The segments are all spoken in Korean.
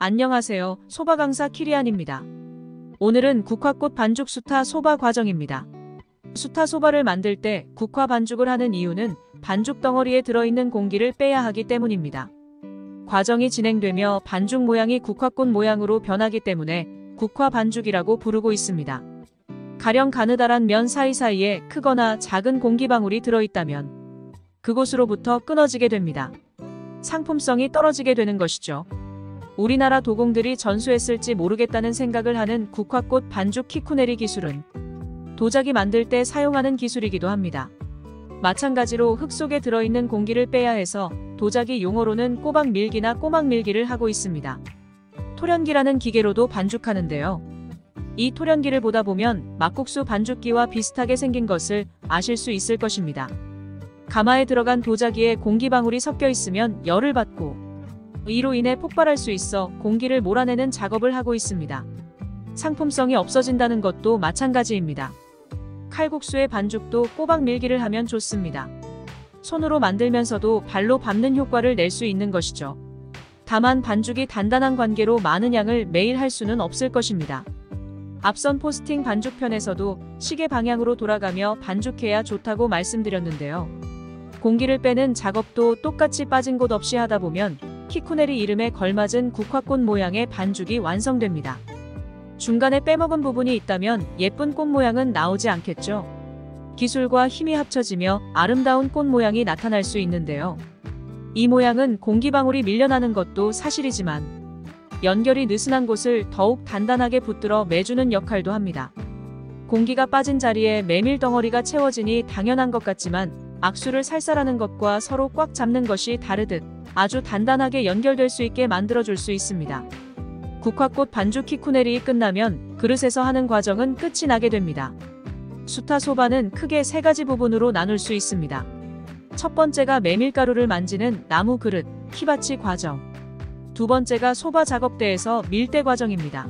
안녕하세요. 소바 강사 키리안입니다. 오늘은 국화꽃 반죽 수타 소바 과정입니다. 수타 소바를 만들 때 국화 반죽을 하는 이유는 반죽 덩어리에 들어있는 공기를 빼야 하기 때문입니다. 과정이 진행되며 반죽 모양이 국화꽃 모양으로 변하기 때문에 국화 반죽이라고 부르고 있습니다. 가령 가느다란 면 사이사이에 크거나 작은 공기방울이 들어있다면 그곳으로부터 끊어지게 됩니다. 상품성이 떨어지게 되는 것이죠. 우리나라 도공들이 전수했을지 모르겠다는 생각을 하는 국화꽃 반죽 키쿠네리 기술은 도자기 만들 때 사용하는 기술이기도 합니다. 마찬가지로 흙 속에 들어있는 공기를 빼야 해서 도자기 용어로는 꼬박 밀기나 꼬막 밀기를 하고 있습니다. 토련기라는 기계로도 반죽하는데요. 이 토련기를 보다 보면 막국수 반죽기와 비슷하게 생긴 것을 아실 수 있을 것입니다. 가마에 들어간 도자기에 공기방울이 섞여 있으면 열을 받고 이로 인해 폭발할 수 있어 공기를 몰아내는 작업을 하고 있습니다. 상품성이 없어진다는 것도 마찬가지입니다. 칼국수의 반죽도 꼬박 밀기를 하면 좋습니다. 손으로 만들면서도 발로 밟는 효과를 낼 수 있는 것이죠. 다만 반죽이 단단한 관계로 많은 양을 매일 할 수는 없을 것입니다. 앞선 포스팅 반죽편에서도 시계 방향으로 돌아가며 반죽해야 좋다고 말씀드렸는데요. 공기를 빼는 작업도 똑같이 빠진 곳 없이 하다 보면 키쿠네리 이름에 걸맞은 국화꽃 모양의 반죽이 완성됩니다. 중간에 빼먹은 부분이 있다면 예쁜 꽃 모양은 나오지 않겠죠. 기술과 힘이 합쳐지며 아름다운 꽃 모양이 나타날 수 있는데요. 이 모양은 공기방울이 밀려나는 것도 사실이지만 연결이 느슨한 곳을 더욱 단단하게 붙들어 매주는 역할도 합니다. 공기가 빠진 자리에 메밀 덩어리가 채워지니 당연한 것 같지만 악수를 살살하는 것과 서로 꽉 잡는 것이 다르듯 아주 단단하게 연결될 수 있게 만들어줄 수 있습니다. 국화꽃 반죽 키쿠네리 끝나면 그릇에서 하는 과정은 끝이 나게 됩니다. 수타 소바는 크게 세 가지 부분으로 나눌 수 있습니다. 첫 번째가 메밀가루를 만지는 나무 그릇, 키바치 과정. 두 번째가 소바 작업대에서 밀대 과정입니다.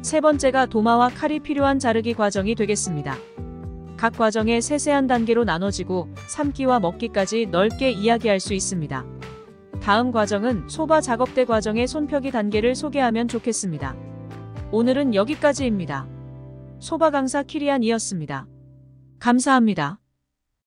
세 번째가 도마와 칼이 필요한 자르기 과정이 되겠습니다. 각 과정에 세세한 단계로 나눠지고 삶기와 먹기까지 넓게 이야기할 수 있습니다. 다음 과정은 소바 작업대 과정의 손펴기 단계를 소개하면 좋겠습니다. 오늘은 여기까지입니다. 소바 강사 키리안이었습니다. 감사합니다.